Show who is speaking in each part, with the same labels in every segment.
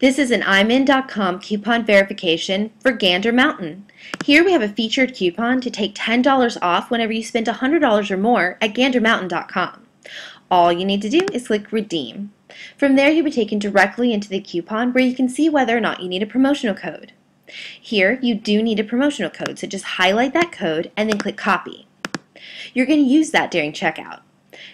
Speaker 1: This is an IMIN.com coupon verification for Gander Mountain. Here we have a featured coupon to take $10 off whenever you spend $100 or more at GanderMountain.com. All you need to do is click Redeem. From there you'll be taken directly into the coupon where you can see whether or not you need a promotional code. Here you do need a promotional code, so just highlight that code and then click Copy. You're going to use that during checkout.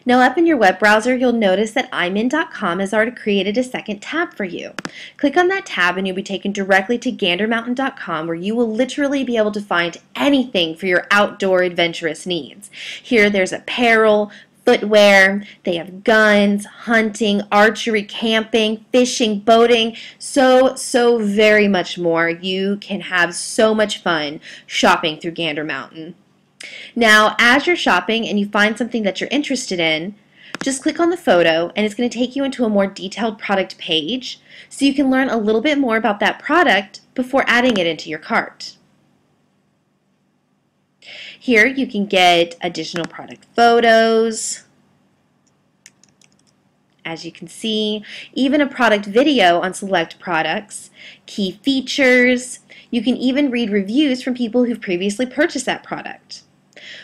Speaker 1: Now up in your web browser, you'll notice that IMIN.com has already created a second tab for you. Click on that tab and you'll be taken directly to GanderMountain.com where you will literally be able to find anything for your outdoor adventurous needs. Here there's apparel, footwear, they have guns, hunting, archery, camping, fishing, boating, so, so very much more. You can have so much fun shopping through Gander Mountain. Now, as you're shopping and you find something that you're interested in, just click on the photo and it's going to take you into a more detailed product page so you can learn a little bit more about that product before adding it into your cart. Here you can get additional product photos, as you can see, even a product video on select products, key features, you can even read reviews from people who've previously purchased that product.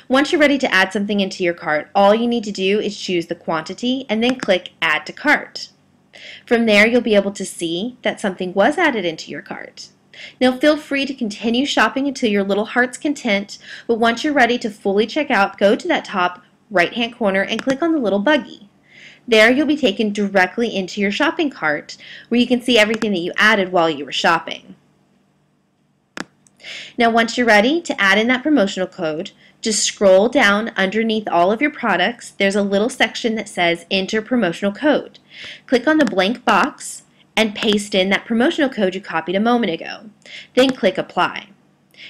Speaker 1: Once you're ready to add something into your cart, all you need to do is choose the quantity and then click Add to Cart. From there, you'll be able to see that something was added into your cart. Now feel free to continue shopping until your little heart's content, but once you're ready to fully check out, go to that top right hand corner and click on the little buggy. There you'll be taken directly into your shopping cart where you can see everything that you added while you were shopping. Now once you're ready to add in that promotional code, just scroll down underneath all of your products. There's a little section that says enter promotional code. Click on the blank box and paste in that promotional code you copied a moment ago. Then click apply.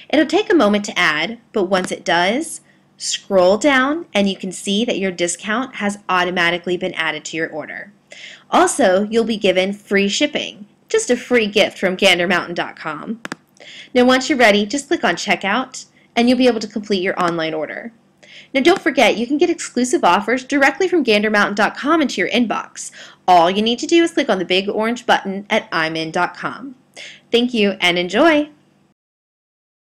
Speaker 1: It'll take a moment to add, but once it does, scroll down and you can see that your discount has automatically been added to your order. Also, you'll be given free shipping, just a free gift from GanderMountain.com. Now once you're ready, just click on checkout and you'll be able to complete your online order. Now don't forget, you can get exclusive offers directly from GanderMountain.com into your inbox. All you need to do is click on the big orange button at IMIN.com. Thank you and enjoy!